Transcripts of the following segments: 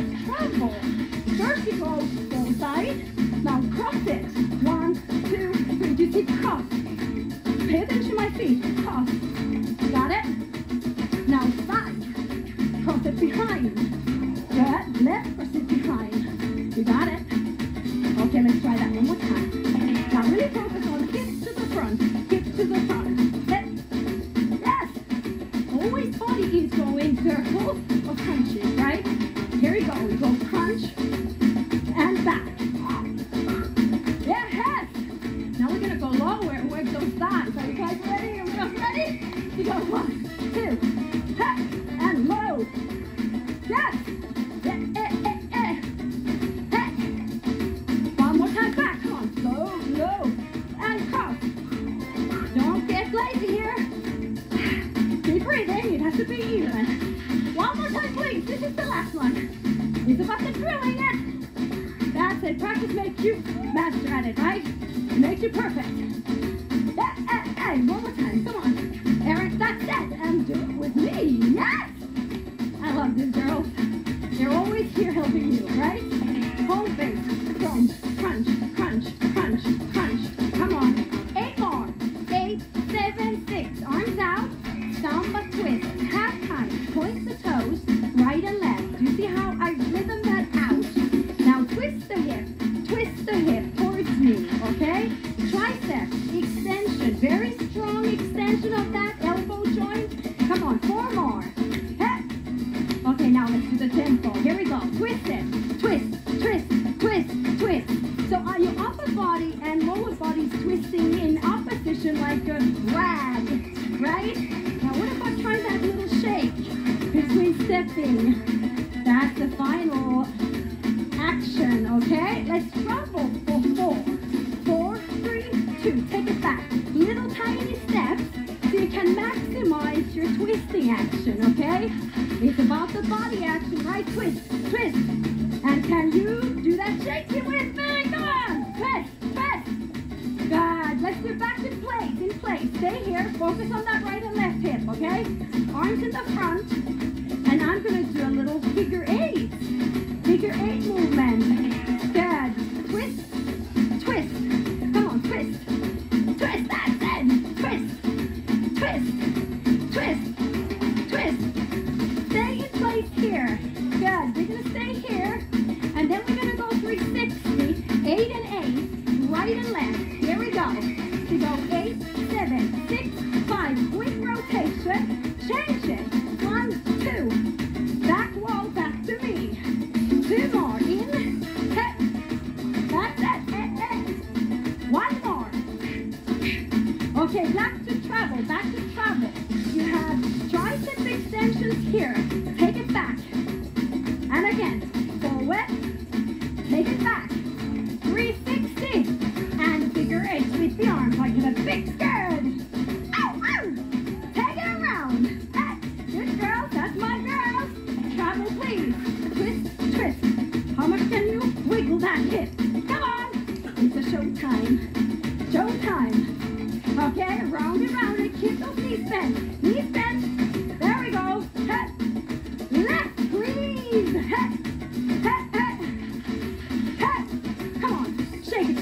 the travel. Dirty balls all side. Now cross it. One, two, three. Do you see cross? Pay attention to my feet. Cross. Got it? Now side. Cross it behind. Good. Left. Cross it behind. You got it? Okay, let's try that one more time. Now really focus on hips to the front. Hips to the front. Yes. Always body is going circles or punches, right? Don't get lazy here. Keep breathing, eh? it has to be even. One more time, please. This is the last one. It's about the drilling it. That's it. Practice makes you master at it, right? It makes you perfect. Hey, hey, hey, one more time. Come on. Eric, that's it. And do it with me. Yes! I love these girls. They're always here helping you, right? Home base. Home. formal. action, okay? It's about the body action, right? Twist, twist. And can you do that shaky with me? Come on, twist, twist. Good, let's get back in place, in place. Stay here, focus on that right and left hip, okay? Arms in the front, and I'm gonna do a little figure eight.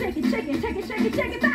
shake it, shake it, shake it, shake it, shake it back.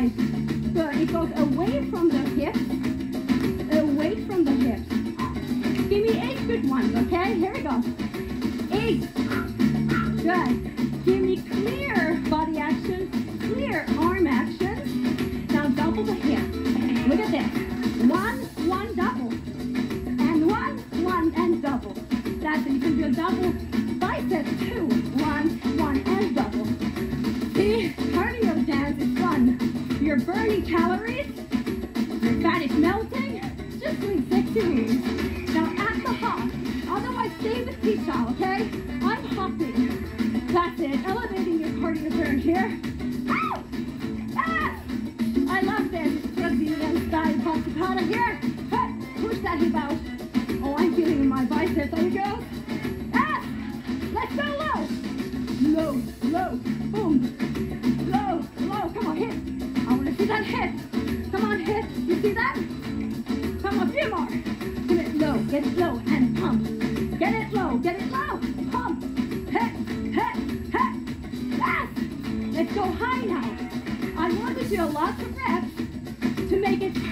side. So it goes away from the hip, away from the hip. Give me eight good ones, okay? Here we go. Calories. Your fat is melting. Just doing 60 moves. Now at the hop. Otherwise, stay with Tisha, okay? I'm hopping. That's it. Elevating your cardio burn here. Ow! Ah! I love this. Brazilian style Pasipata here. Push that hip out. Oh, I'm feeling in my biceps. There you go. Ah! Let's go low. Low, low,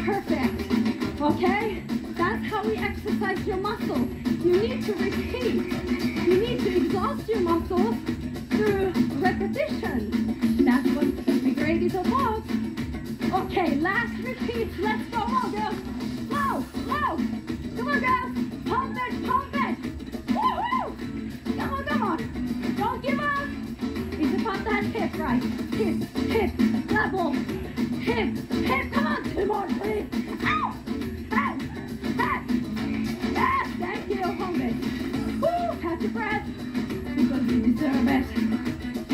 perfect. Okay? That's how we exercise your muscles. You need to repeat. You need to exhaust your muscles through repetition. It's that hip, right? Hip, hip, level. Hip, hip. Come on, two more, please. Ow! Ow! Ow! Yes, thank you, homie. Woo! Catch your breath. Because you deserve it.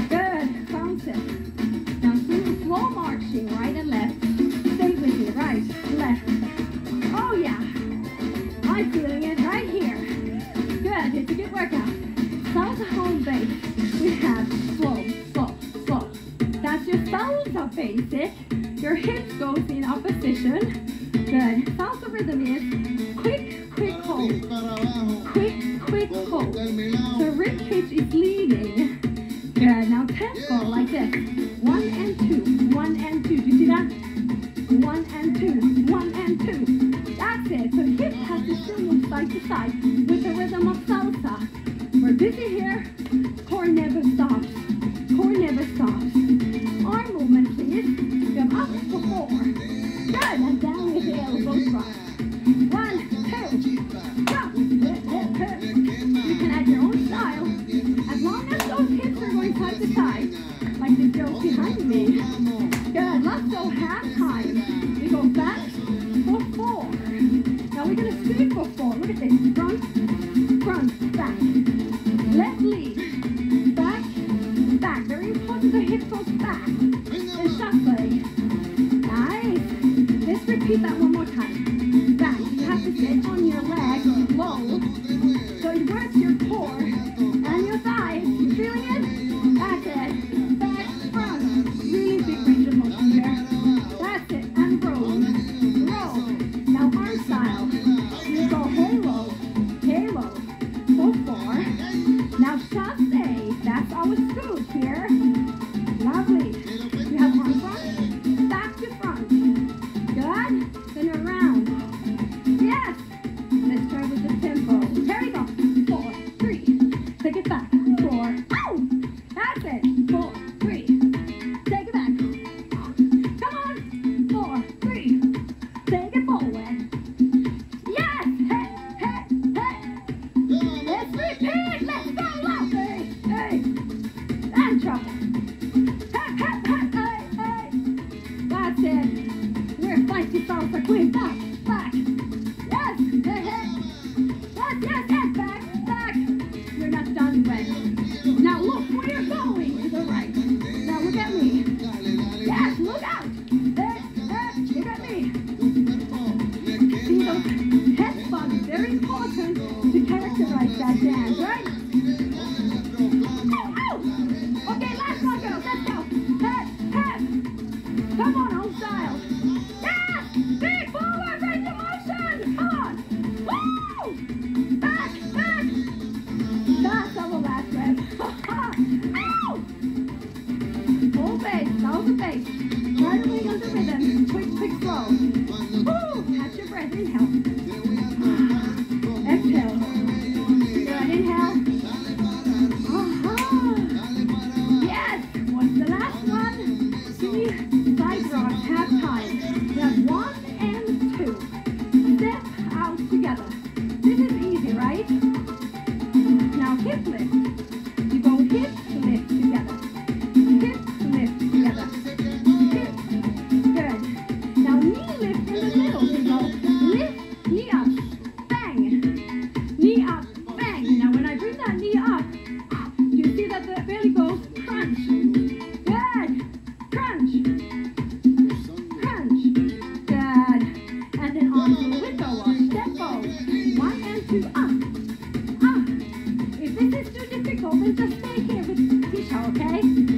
Good. Bounce it. Now, slow marching, right and left. Stay with me, right, left. Oh, yeah. I'm feeling it right here. Good. It's a good workout. Salsa home base. We have slow. Salsa basic. Your hips goes in opposition. Good. Salsa rhythm is quick, quick hold. Quick, quick hold. The rib cage is leading. Good. Now tempo like this. One and two. One and two. Do you see that? One and two. One and two. That's it. So hips have to still move side to side with the rhythm of salsa. We're busy here. Behind me. Good. Let's go half time. We go back for four. Now we're gonna sweep for four. Look at this. Front, front, back. We're fighting salsa okay?